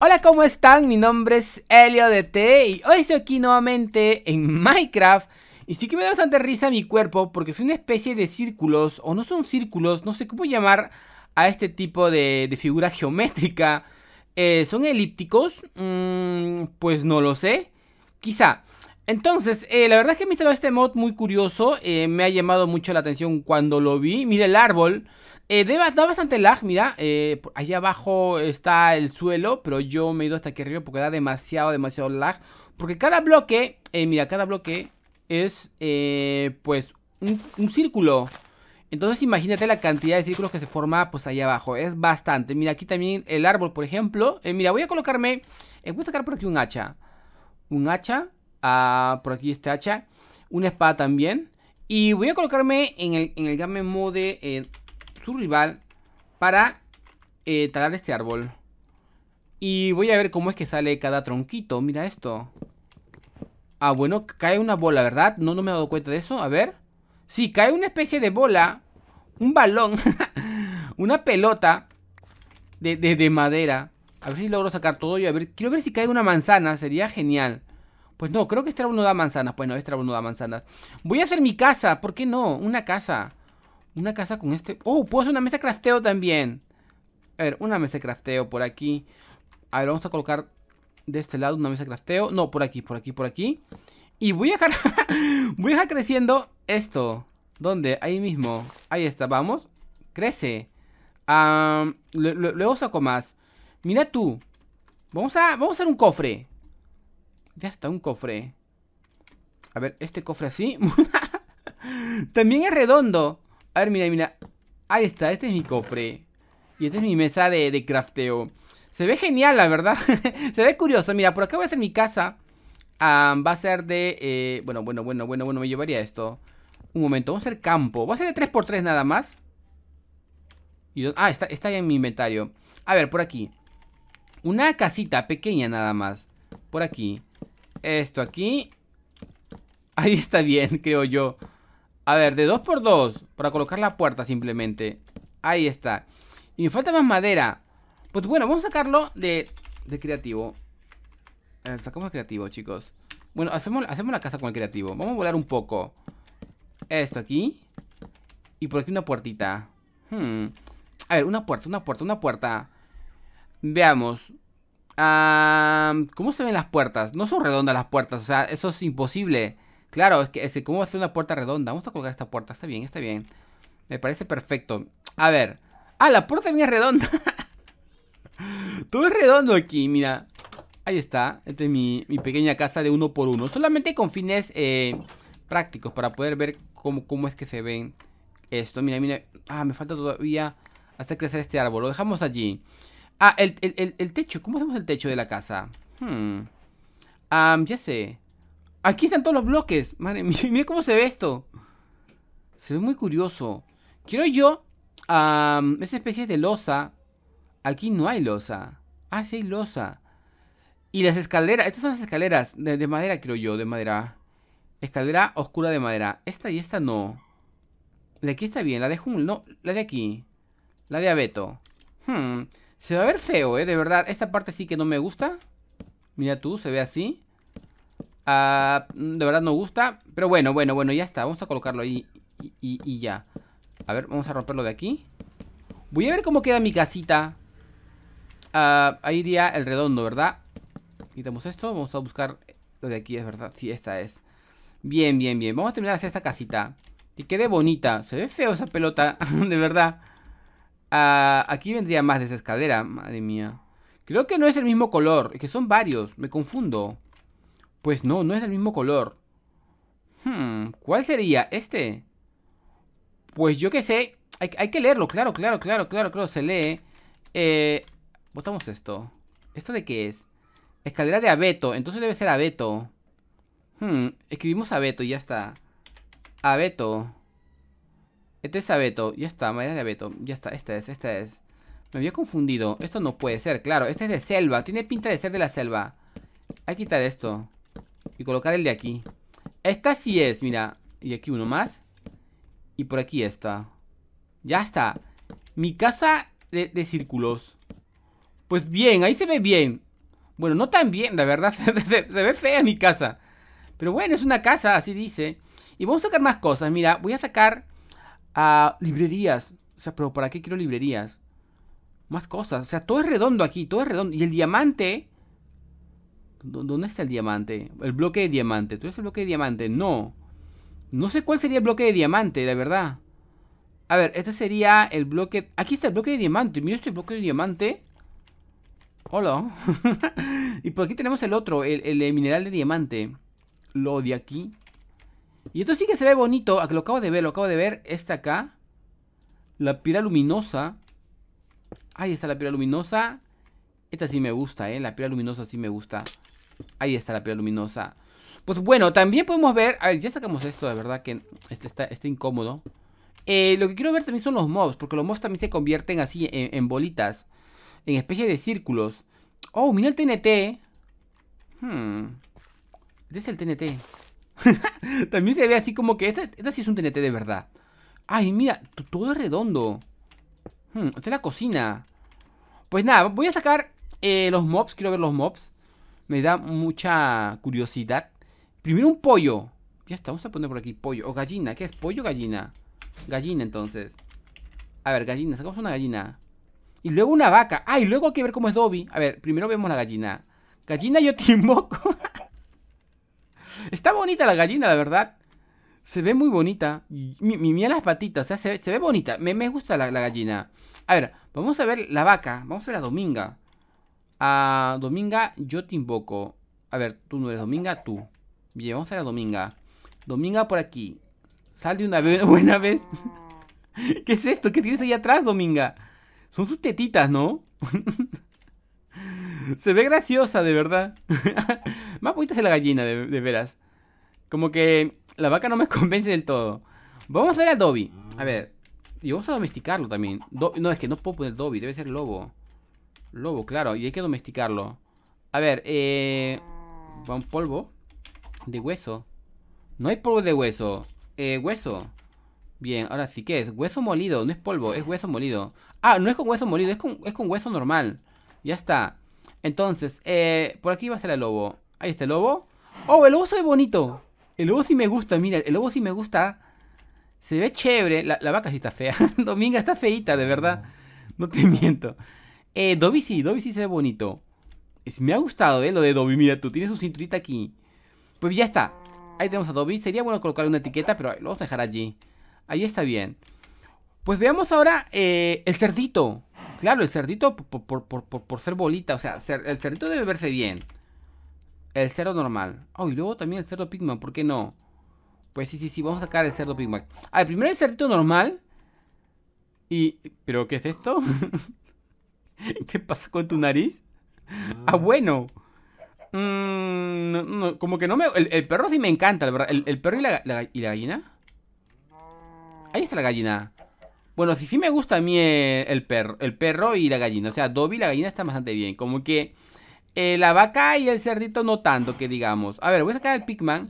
Hola, ¿cómo están? Mi nombre es Helio de y hoy estoy aquí nuevamente en Minecraft. Y sí que me da bastante risa mi cuerpo porque es una especie de círculos, o no son círculos, no sé cómo llamar a este tipo de, figura geométrica. Eh, ¿Son elípticos? Mm, pues no lo sé. Quizá. Entonces, eh, la verdad es que me instalado este mod muy curioso. Eh, me ha llamado mucho la atención cuando lo vi. Mira el árbol. Eh, da bastante lag, mira, allá abajo está el suelo, pero yo me he ido hasta aquí arriba porque da demasiado, demasiado lag. Porque cada bloque, mira, cada bloque es, pues, un, círculo. Entonces imagínate la cantidad de círculos que se forma, pues, allá abajo. Es bastante. Mira, aquí también el árbol, por ejemplo. mira, voy a colocarme, voy a sacar por aquí un hacha. Un hacha, por aquí este hacha. Una espada también. Y voy a colocarme en el, en el game mode su rival para eh, talar este árbol. Y voy a ver cómo es que sale cada tronquito. Mira esto. Ah, bueno, cae una bola, ¿verdad? No, no me he dado cuenta de eso. A ver. Sí, cae una especie de bola. Un balón. una pelota. De, de, madera. A ver si logro sacar todo. Y a ver, quiero ver si cae una manzana. Sería genial. Pues no, creo que este árbol no da manzanas. Pues no, este árbol no da manzanas. Voy a hacer mi casa. ¿Por qué no? Una casa. Una casa con este... ¡Oh! Puedo hacer una mesa de crafteo también. A ver, una mesa de crafteo por aquí. A ver, vamos a colocar de este lado una mesa de crafteo. No, por aquí, por aquí, por aquí. Y voy a dejar... voy a dejar creciendo esto. ¿Dónde? Ahí mismo. Ahí está, vamos. Crece. luego saco más. Mira tú. Vamos a, vamos a hacer un cofre. Ya está, un cofre. A ver, este cofre así. También es redondo. A ver, mira, mira. Ahí está, este es mi cofre. Y esta es mi mesa de, crafteo. Se ve genial, la verdad. Se ve curioso. Mira, por acá voy a hacer mi casa. va a ser de... Eh, bueno, bueno, bueno, bueno, bueno, me llevaría esto. Un momento, vamos a hacer campo. Va a ser de 3x3 nada más. Y, ah, está, está ya en mi inventario. A ver, por aquí. Una casita pequeña nada más. Por aquí. Esto aquí. Ahí está bien, creo yo. A ver, de 2 por 2 Para colocar la puerta simplemente. Ahí está. Y me falta más madera. Pues bueno, vamos a sacarlo de, de creativo. Ver, Sacamos el creativo, chicos. Bueno, hacemos, hacemos la casa con el creativo. Vamos a volar un poco. Esto aquí. Y por aquí una puertita. Hmm. A ver, una puerta, una puerta, una puerta. Veamos ¿Cómo se ven las puertas? No son redondas las puertas, o sea, eso es imposible Claro, es que ese, ¿cómo va a ser una puerta redonda? Vamos a colocar esta puerta. Está bien, está bien. Me parece perfecto. A ver. Ah, la puerta también es redonda. Todo es redondo aquí, mira. Ahí está. Esta es mi, pequeña casa de uno por uno. Solamente con fines eh, prácticos para poder ver cómo, cómo es que se ven esto. Mira, mira. Ah, me falta todavía hacer crecer este árbol. Lo dejamos allí. Ah, el, techo. ¿Cómo hacemos el techo de la casa? Hmm. ya sé. Aquí están todos los bloques. Madre mía, cómo se ve esto. Se ve muy curioso. Quiero yo esa especie de losa. Aquí no hay losa. Ah, sí hay losa. Y las escaleras. Estas son las escaleras de, madera, creo yo. De madera. Escalera oscura de madera. Esta y esta no. La de aquí está bien. La de Jun. No, la de aquí. La de abeto. Hmm. Se va a ver feo, eh. De verdad. Esta parte sí que no me gusta. Mira tú, se ve así. Ah, de verdad no gusta. Pero bueno, bueno, bueno, ya está. Vamos a colocarlo ahí y, ya. A ver, vamos a romperlo de aquí. Voy a ver cómo queda mi casita. Ah, ahí iría el redondo, ¿verdad? Quitamos esto. Vamos a buscar lo de aquí, es verdad. Sí, esta es. Bien, bien, bien. Vamos a terminar de esta casita. Que quede bonita. Se ve feo esa pelota, de verdad. Ah, aquí vendría más de esa escalera. Madre mía. Creo que no es el mismo color. Que son varios. Me confundo. Pues no, no es el mismo color. Hmm, ¿cuál sería? ¿Este? Pues yo qué sé. Hay, que leerlo, claro, claro, claro, claro, claro, se lee. Eh, botamos esto. ¿Esto de qué es? Escalera de abeto, entonces debe ser abeto. Hmm, escribimos abeto y ya está. Abeto. Este es abeto, ya está, madera de abeto. Ya está, esta es, esta es. Me había confundido. Esto no puede ser, claro. Este es de selva, tiene pinta de ser de la selva. Hay que quitar esto. Y colocar el de aquí. Esta sí es, mira. Y aquí uno más. Y por aquí está. Ya está. Mi casa de, círculos. Pues bien, ahí se ve bien. Bueno, no tan bien, la verdad. se, ve fea mi casa. Pero bueno, es una casa, así dice. Y vamos a sacar más cosas. Mira, voy a sacar a librerías. O sea, pero ¿para qué quiero librerías? Más cosas. O sea, todo es redondo aquí, todo es redondo. Y el diamante... ¿Dónde está el diamante? El bloque de diamante. ¿Tú eres el bloque de diamante? No. No sé cuál sería el bloque de diamante, la verdad. A ver, este sería el bloque... Aquí está el bloque de diamante. Mira este bloque de diamante. Hola. y por aquí tenemos el otro, el, el, mineral de diamante. Lo de aquí. Y esto sí que se ve bonito. Lo acabo de ver, lo acabo de ver. Este acá. La piedra luminosa. Ahí está la piedra luminosa. Esta sí me gusta, ¿eh? La piedra luminosa sí me gusta. Ahí está la piedra luminosa. Pues bueno, también podemos ver... A ver, ya sacamos esto, de verdad que este está, está incómodo. Eh, lo que quiero ver también son los mobs, porque los mobs también se convierten así en, bolitas, en especie de círculos. Oh, mira el TNT. Hmm. Este es el TNT. también se ve así como que este, este, sí es un TNT de verdad. Ay, mira, todo es redondo. Hmm, esta es la cocina. Pues nada, voy a sacar eh, los mobs. Quiero ver los mobs. Me da mucha curiosidad. Primero un pollo. Ya está, vamos a poner por aquí pollo. O gallina. ¿Qué es? ¿Pollo o gallina? Gallina, entonces. A ver, gallina. Sacamos una gallina. Y luego una vaca. Ah, luego hay que ver cómo es Dobby. A ver, primero vemos la gallina. Gallina yo te invoco. Está bonita la gallina, la verdad. Se ve muy bonita. Mira las patitas, o sea, se ve, bonita. Me, gusta la, gallina. A ver, vamos a ver la vaca. Vamos a ver a Dominga. A Dominga, yo te invoco. A ver, tú no eres Dominga, tú. Bien, vamos a ver a Dominga. Dominga por aquí. Sal de una buena vez. ¿Qué es esto? ¿Qué tienes ahí atrás, Dominga? Son sus tetitas, ¿no? Se ve graciosa, de verdad. Más bonita es la gallina, de, veras. Como que la vaca no me convence del todo. Vamos a ver a Dobby. A ver. Y vamos a domesticarlo también. no, es que no puedo poner Dobby, debe ser lobo. Lobo, claro. Y hay que domesticarlo. A ver, eh... Un polvo de hueso. No hay polvo de hueso. Eh, hueso. Bien, ahora sí, ¿qué es? Hueso molido, no es polvo, es hueso molido. Ah, no es con hueso molido, es con, es con hueso normal. Ya está. Entonces, eh, por aquí va a ser el lobo. Ahí está el lobo. ¡Oh, el lobo se ve bonito! El lobo sí me gusta, mira, el lobo sí me gusta. Se ve chévere. La, vaca sí está fea. Dominga está feita, de verdad. No te miento. Eh, Dobby sí, Dobby sí se ve bonito. me ha gustado, eh, lo de Dobby. Mira, tú tienes su cinturita aquí. Pues ya está. Ahí tenemos a Dobby. Sería bueno colocarle una etiqueta, pero lo vamos a dejar allí. Ahí está bien. Pues veamos ahora eh, el cerdito. Claro, el cerdito por, ser bolita. O sea, el cerdito debe verse bien. El cerdo normal. Oh, y luego también el cerdo pigman. ¿Por qué no? Pues sí, sí, sí. Vamos a sacar el cerdo pigman. A ver, primero el cerdito normal. Y... ¿Pero qué es esto? ¿Qué pasa con tu nariz? Ah, bueno. Mm, como que no me... El, perro sí me encanta, la verdad. ¿El, perro y la, y la gallina? Ahí está la gallina. Bueno, sí, sí me gusta a mí el, perro, el perro y la gallina. O sea, Dobby y la gallina están bastante bien. Como que eh, la vaca y el cerdito no tanto, que digamos. A ver, voy a sacar el Pigman.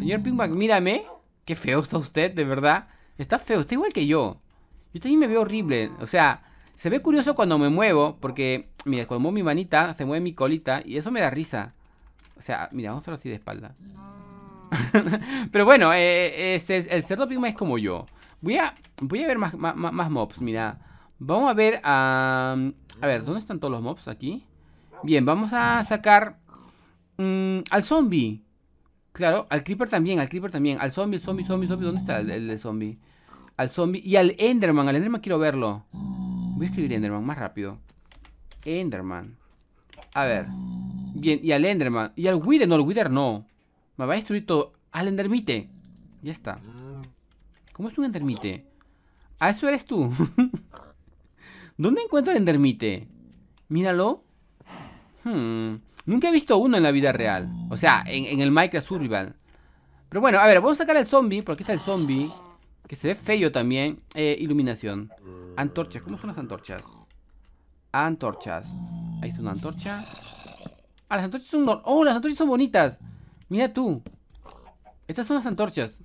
Señor Pigman, mírame. Qué feo está usted, de verdad. Está feo, está igual que yo. Yo también me veo horrible. O sea, se ve curioso cuando me muevo, porque, mira, cuando muevo mi manita, se mueve mi colita y eso me da risa. O sea, mira, vamos a hacerlo así de espalda. Pero bueno, eh, el cerdo pigma es como yo. Voy a, voy a ver más, más, mobs, mira. Vamos a ver a... a ver, ¿dónde están todos los mobs? Aquí. Bien, vamos a sacar mm, al zombie. Claro, al creeper también, al creeper también. Al zombie, zombie, zombie, zombie. ¿Dónde está el, el zombie? Al zombie. Y al enderman, al enderman quiero verlo. Voy a escribir Enderman más rápido. Enderman. A ver. Bien, y al Enderman. Y al Wither, no, al Wither no. Me va a destruir todo. Al Endermite. Ya está. ¿Cómo es un Endermite? Ah, eso eres tú. ¿Dónde encuentro el Endermite? Míralo. Hmm. Nunca he visto uno en la vida real. O sea, en, el Minecraft Survival. Pero bueno, a ver, vamos a sacar al zombie. Porque está el zombie. Que se ve feo también. Eh, iluminación. Antorchas. ¿Cómo son las antorchas? Antorchas. Ahí está una antorcha. Ah, las antorchas son... ¡Oh, las antorchas son bonitas! Mira tú. Estas son las antorchas.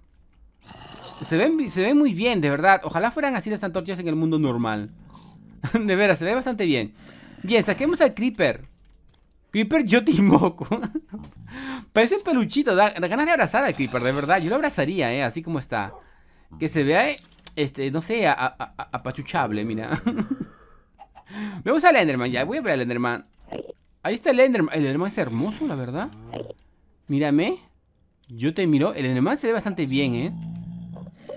Se ven, se muy bien, de verdad. Ojalá fueran así las antorchas en el mundo normal. de veras, se ve bastante bien. Bien, saquemos al creeper. Creeper, yo te invoco. Parece un peluchito, da, ganas de abrazar al Creeper, de verdad. Yo lo abrazaría, eh, así como está. Que se vea, este, no sé, apachuchable, mira. Vamos al Enderman, ya, voy a ver al Enderman. Ahí está el Enderman. El Enderman es hermoso, la verdad. Mírame. Yo te miro. El Enderman se ve bastante bien, ¿eh?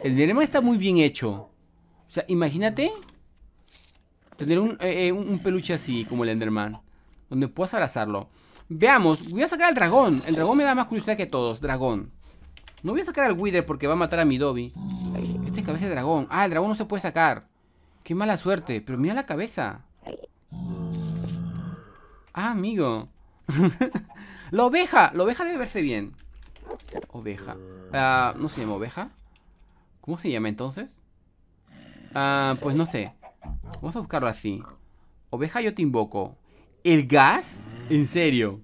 El Enderman está muy bien hecho. O sea, imagínate tener un, eh, eh, un peluche así, como el Enderman. Donde puedas abrazarlo. Veamos. Voy a sacar al dragón. El dragón me da más curiosidad que todos. Dragón. No voy a sacar al Wither porque va a matar a mi Dobby. Este es cabeza de dragón. Ah, el dragón no se puede sacar. Qué mala suerte. Pero mira la cabeza. Ah, amigo. la oveja. La oveja debe verse bien. Oveja. Ah, ¿No se llama oveja? ¿Cómo se llama entonces? Ah, pues no sé. Vamos a buscarlo así. Oveja yo te invoco. ¿El gas? ¿En serio?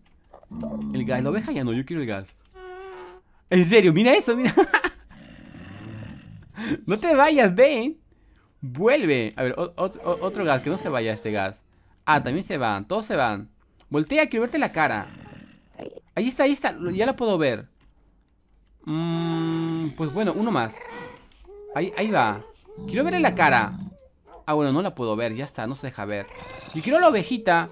El gas. La oveja ya no, yo quiero el gas. En serio, mira eso, mira. no te vayas, ven. Vuelve. A ver, otro gas, que no se vaya este gas. Ah, también se van, todos se van. Voltea, quiero verte la cara. Ahí está, ahí está, ya la puedo ver. Mmm, pues bueno, uno más. Ahí, ahí va. Quiero verle la cara. Ah, bueno, no la puedo ver, ya está, no se deja ver. Yo quiero la ovejita.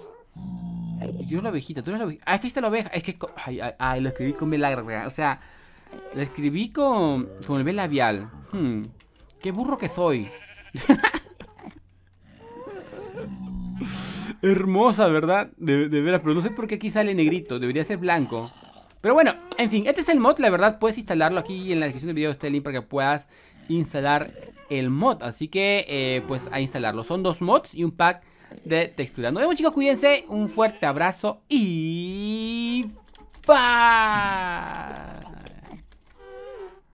Yo quiero la ovejita, tú eres la ovejita. Ah, aquí está la oveja. Es que. Ay, ay, ay lo escribí con B larga. O sea, lo escribí con, con el B labial. Hmm, qué burro que soy. Hermosa, ¿verdad? De, de, veras, pero no sé por qué aquí sale negrito, debería ser blanco. Pero bueno, en fin, este es el mod, la verdad puedes instalarlo aquí en la descripción del video está el link para que puedas instalar el mod. Así que, eh, pues a instalarlo. Son dos mods y un pack de textura. Nos vemos chicos, cuídense, un fuerte abrazo y... ¡Bye!